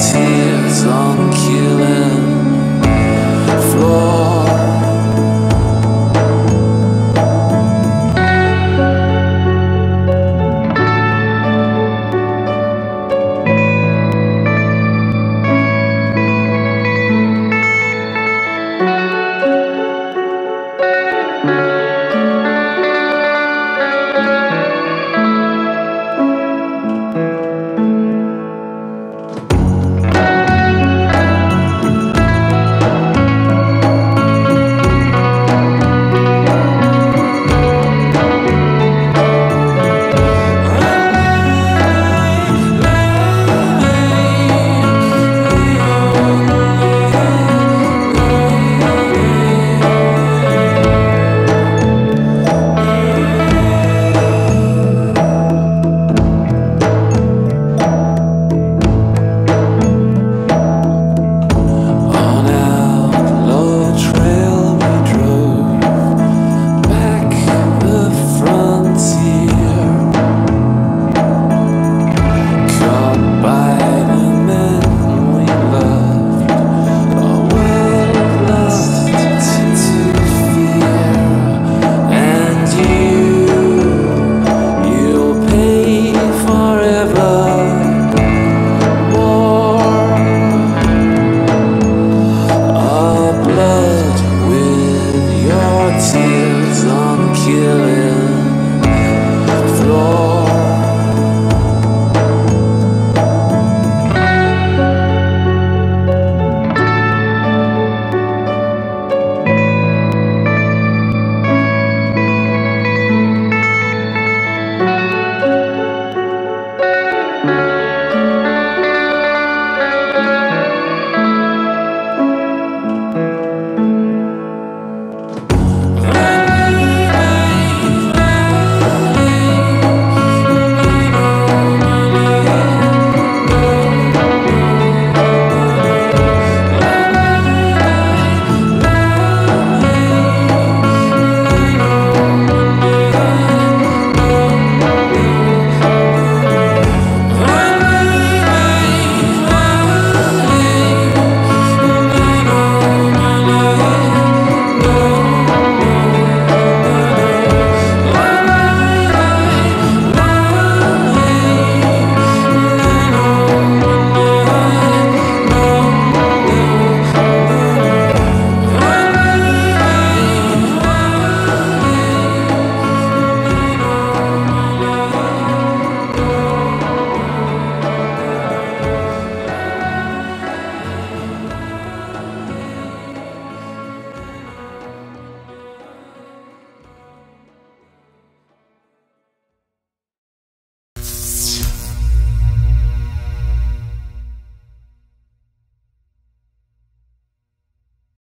see. tears on the killing.